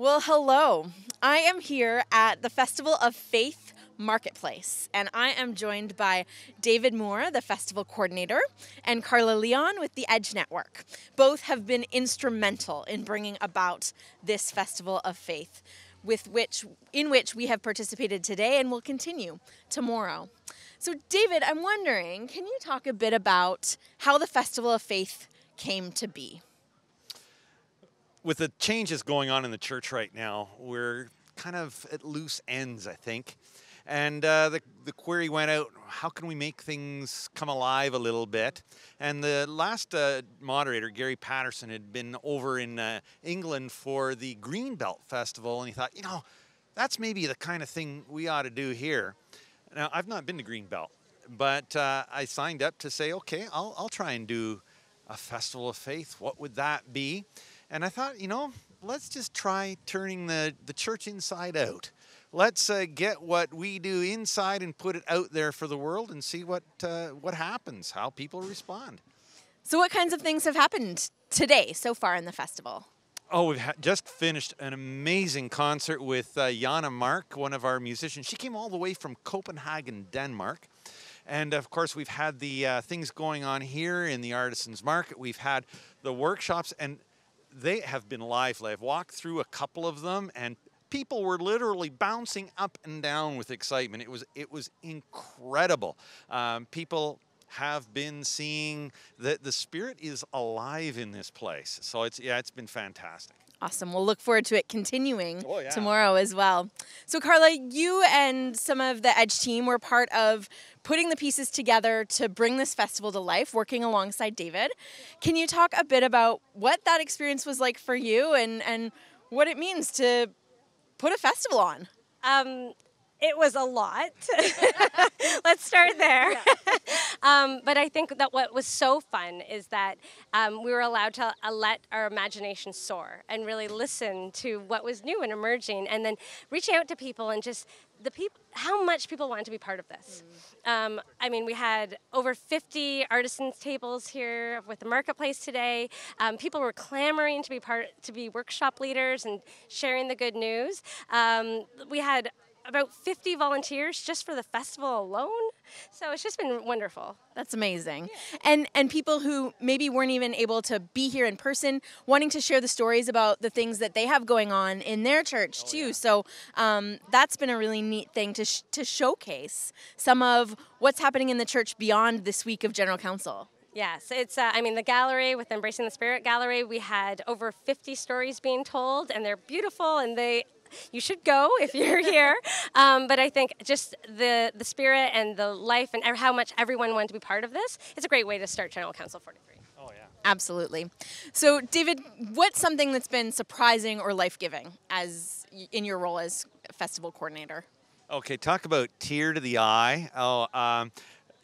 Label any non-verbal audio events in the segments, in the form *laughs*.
Well, hello. I am here at the Festival of Faith Marketplace, and I am joined by David Moore, the festival coordinator, and Carla Leon with the Edge Network. Both have been instrumental in bringing about this Festival of Faith, with which in which we have participated today and will continue tomorrow. So, David, I'm wondering, can you talk a bit about how the Festival of Faith came to be? With the changes going on in the church right now, we're kind of at loose ends, I think. And uh, the, the query went out how can we make things come alive a little bit? And the last uh, moderator, Gary Paterson, had been over in uh, England for the Greenbelt Festival, and he thought, you know, that's maybe the kind of thing we ought to do here. Now, I've not been to Greenbelt, but uh, I signed up to say, okay, I'll, I'll try and do a festival of faith. What would that be? And I thought, you know, let's just try turning the, the church inside out. Let's uh, get what we do inside and put it out there for the world and see what, uh, what happens, how people respond. So, what kinds of things have happened today so far in the festival? Oh, we've ha- just finished an amazing concert with uh, Jana Mark, one of our musicians. She came all the way from Copenhagen, Denmark. And of course, we've had the uh, things going on here in the Artisans Market. We've had the workshops, and they have been lively. I've walked through a couple of them and people were literally bouncing up and down with excitement. It was it was incredible. Um, people have been seeing that the spirit is alive in this place. So it's yeah, it's been fantastic. Awesome. We'll look forward to it continuing oh, yeah. tomorrow as well. So, Carla, you and some of the Edge team were part of putting the pieces together to bring this festival to life, working alongside David. Can you talk a bit about what that experience was like for you and, and what it means to put a festival on? Um, it was a lot. *laughs* *laughs* Let's start there. Yeah. *laughs* um, but I think that what was so fun is that um, we were allowed to uh, let our imagination soar and really listen to what was new and emerging, and then reaching out to people and just the people, how much people wanted to be part of this. Mm. Um, I mean, we had over 50 artisans tables here with the marketplace today. Um, people were clamoring to be part, to be workshop leaders and sharing the good news. Um, we had about 50 volunteers just for the festival alone. So it's just been wonderful. That's amazing. Yeah. And and people who maybe weren't even able to be here in person, wanting to share the stories about the things that they have going on in their church oh, too. Yeah. So um, that's been a really neat thing to sh- to showcase some of what's happening in the church beyond this week of General Council. Yes, it's, uh, I mean, the gallery with Embracing the Spirit Gallery, we had over 50 stories being told, and they're beautiful, and they you should go *laughs* if you're here. Um, but I think just the the spirit and the life and how much everyone wanted to be part of this, it's a great way to start General Council 43. Oh yeah. Absolutely. So, David, what's something that's been surprising or life giving as in your role as festival coordinator? Okay, talk about tear to the eye. Oh, um,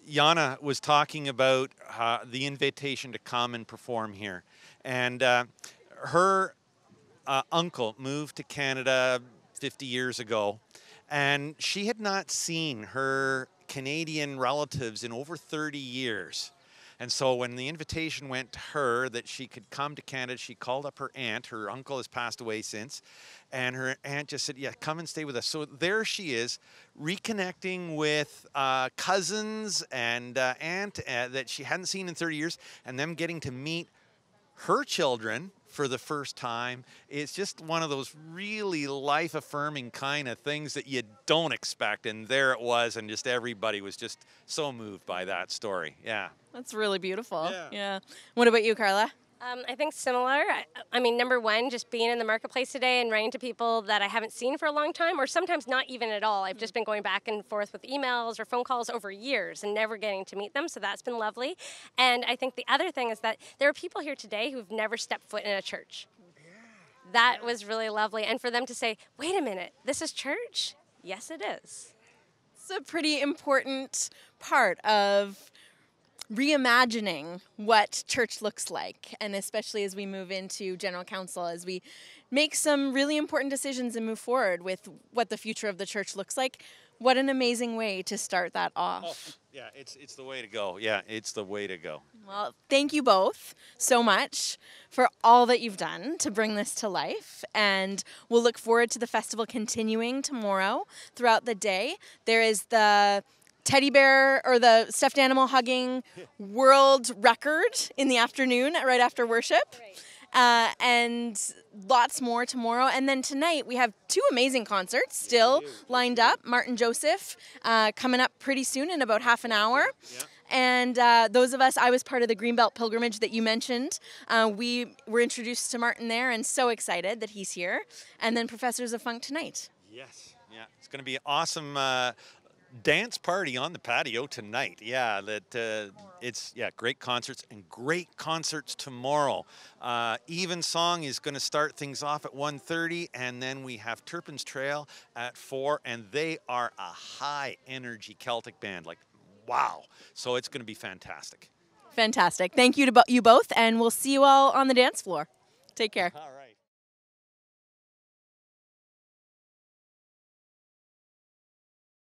Jana was talking about uh, the invitation to come and perform here, and uh, her uh, uncle moved to Canada 50 years ago, and she had not seen her Canadian relatives in over 30 years. And so when the invitation went to her that she could come to Canada, she called up her aunt. Her uncle has passed away since. And her aunt just said, Yeah, come and stay with us. So there she is, reconnecting with uh, cousins and uh, aunt uh, that she hadn't seen in 30 years, and them getting to meet her children for the first time. It's just one of those really life affirming kind of things that you don't expect. And there it was, and just everybody was just so moved by that story. Yeah. That's really beautiful. Yeah. yeah. What about you, Carla? Um, I think similar. I, I, mean, number one, just being in the marketplace today and running to people that I haven't seen for a long time, or sometimes not even at all. I've just been going back and forth with emails or phone calls over years and never getting to meet them, so that's been lovely. And I think the other thing is that there are people here today who've never stepped foot in a church. That was really lovely. And for them to say, wait a minute, this is church? Yes, it is. It's a pretty important part of reimagining what church looks like and especially as we move into general council as we make some really important decisions and move forward with what the future of the church looks like. What an amazing way to start that off. Oh, yeah, it's it's the way to go. Yeah, it's the way to go. Well, thank you both so much for all that you've done to bring this to life. And we'll look forward to the festival continuing tomorrow throughout the day. There is the teddy bear or the stuffed animal hugging *laughs* world record in the afternoon, right after worship. Uh, and lots more tomorrow. And then tonight we have two amazing concerts still lined up. Martyn Joseph uh, coming up pretty soon in about half an hour. And uh, those of us, I was part of the Greenbelt pilgrimage that you mentioned. Uh, we were introduced to Martin there and so excited that he's here. And then Professors of Funk tonight. Yes. Yeah, it's going to be awesome uh, dance party on the patio tonight. Yeah, that uh, it's yeah great concerts and great concerts tomorrow. Uh, Even Song is going to start things off at 1:30, and then we have Turpin's Trail at four, and they are a high energy Celtic band. Like, wow! So it's going to be fantastic. Fantastic. Thank you to bo- you both, and we'll see you all on the dance floor. Take care.